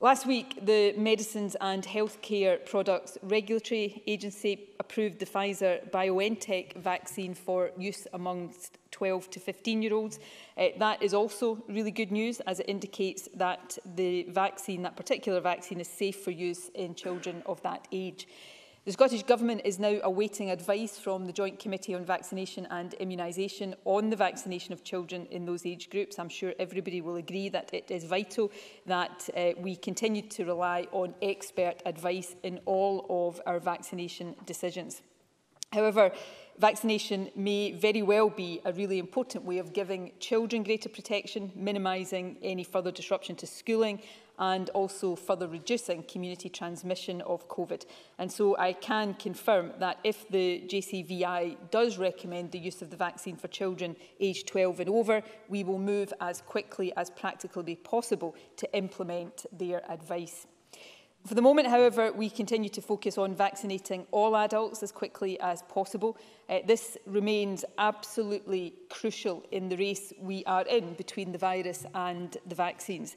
Last week, the Medicines and Healthcare Products Regulatory Agency approved the Pfizer-BioNTech vaccine for use amongst 12 to 15-year-olds. Uh, that is also really good news, as it indicates that the vaccine, that particular vaccine, is safe for use in children of that age. The Scottish Government is now awaiting advice from the Joint Committee on Vaccination and Immunisation on the vaccination of children in those age groups. I'm sure everybody will agree that it is vital that uh, we continue to rely on expert advice in all of our vaccination decisions. However, vaccination may very well be a really important way of giving children greater protection, minimising any further disruption to schooling and also further reducing community transmission of COVID. And so I can confirm that if the JCVI does recommend the use of the vaccine for children aged 12 and over, we will move as quickly as practically possible to implement their advice. For the moment, however, we continue to focus on vaccinating all adults as quickly as possible. Uh, this remains absolutely crucial in the race we are in between the virus and the vaccines.